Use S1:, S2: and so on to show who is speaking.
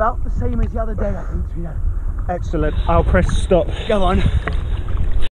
S1: about the same as the other day, I think,
S2: Excellent. I'll press stop.
S1: Go on.